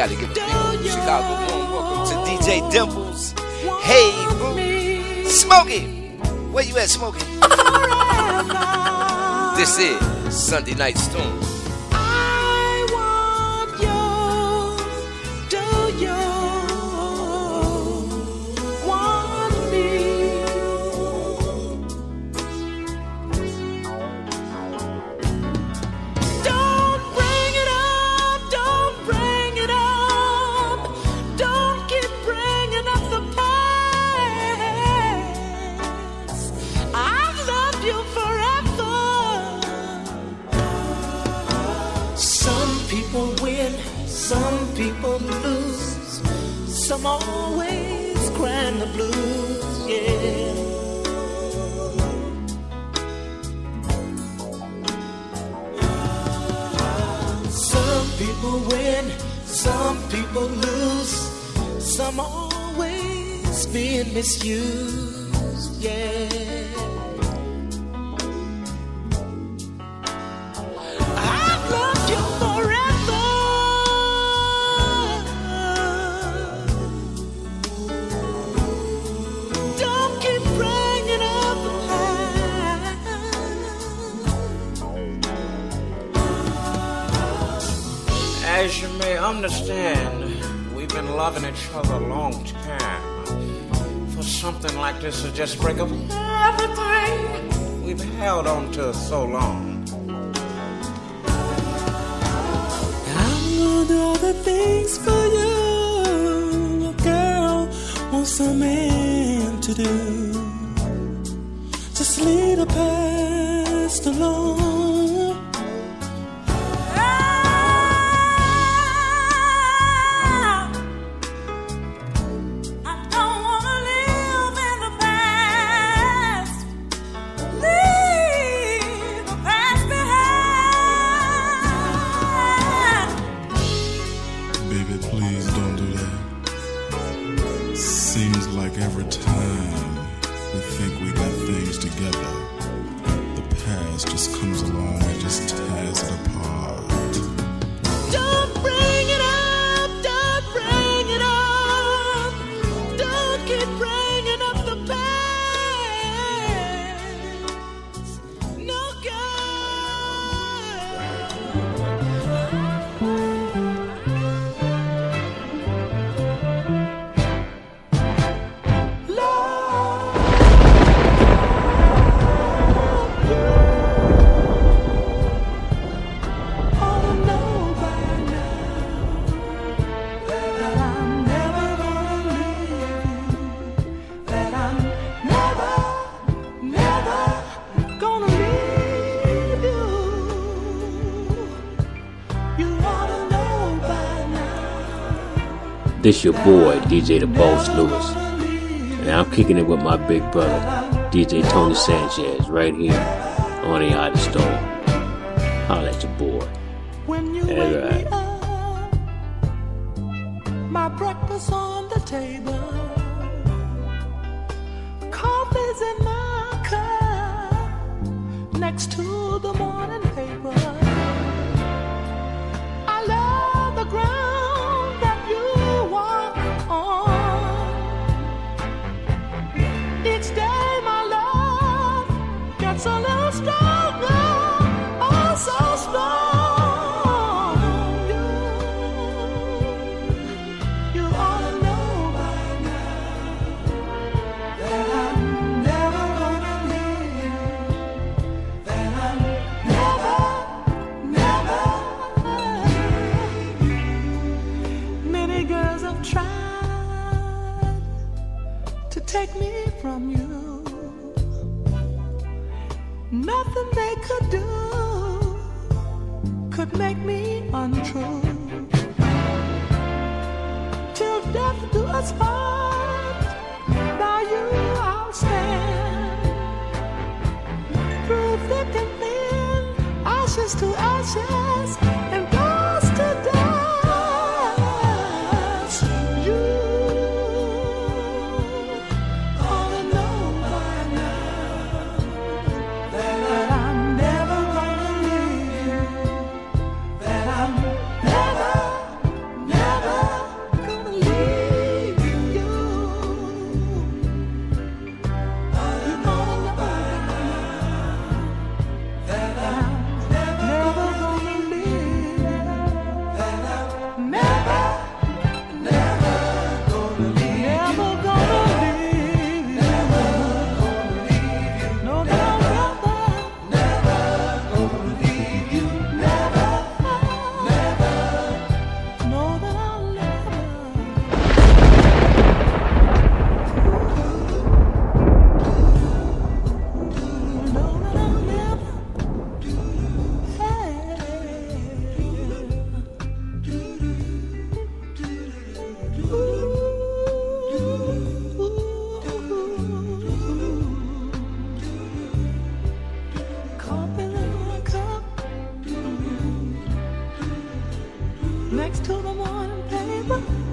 Gotta give a big Chicago warm welcome to DJ Dimples. Hey, boo. Smokey! Where you at, Smokey? This is Sunday Night Storm. Some always crying the blues, yeah. Some people win, some people lose. Some always being misused, yeah. Understand, we've been loving each other a long time. For something like this to just break up everything we've held on to so long. I'm gonna do all the things for you, a girl wants a man to do. Just leave the past alone. This your boy, DJ The Boss Lewis. And I'm kicking it with my big brother, DJ Tony Sanchez, right here on the Art Stone. Holla at your boy. When you That's right. up, my breakfast on the table, coffee's in my cup, next to the morning Death to us part. Now you I'll stand through thick and thin, ashes to ashes. next to the morning paper.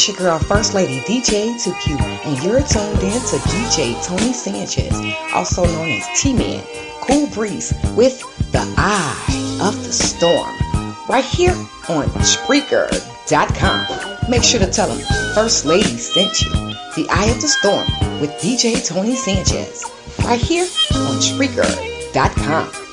It's your girl, First Lady DJ 2Q, and you're tuned in to DJ Tony Sanchez, also known as T-Man, Cool Breeze, with The Eye of the Storm, right here on Spreaker.com. Make sure to tell them First Lady sent you The Eye of the Storm with DJ Tony Sanchez, right here on Spreaker.com.